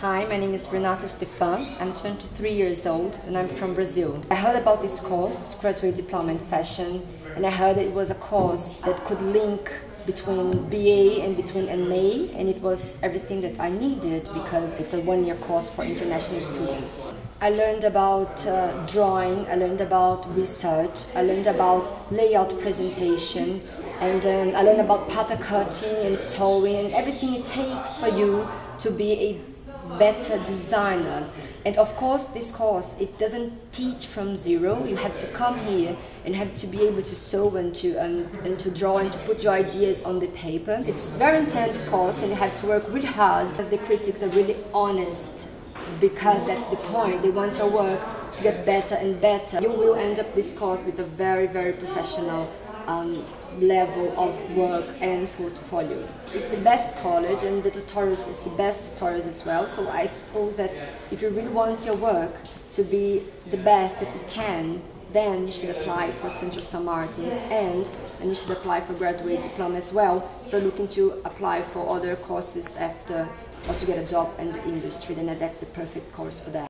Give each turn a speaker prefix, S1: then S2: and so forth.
S1: Hi, my name is Renata Estefan. I'm 23 years old and I'm from Brazil. I heard about this course, Graduate Diploma in Fashion, and I heard it was a course that could link between BA and between MA, and it was everything that I needed because it's a one year course for international students. I learned about uh, drawing, I learned about research, I learned about layout presentation, and um, I learned about pattern cutting and sewing and everything it takes for you to be a better designer. And of course, this course, it doesn't teach from zero. You have to come here and have to be able to sew and to, um, and to draw and to put your ideas on the paper. It's very intense course and you have to work really hard because the critics are really honest because that's the point. They want your work to get better and better. You will end up this course with a very, very professional um, level of work and portfolio. It's the best college and the tutorials is the best tutorials as well. So I suppose that if you really want your work to be the best that it can, then you should apply for Central St. Martins and, and you should apply for graduate diploma as well if you're looking to apply for other courses after or to get a job in the industry, then that's the perfect course for that.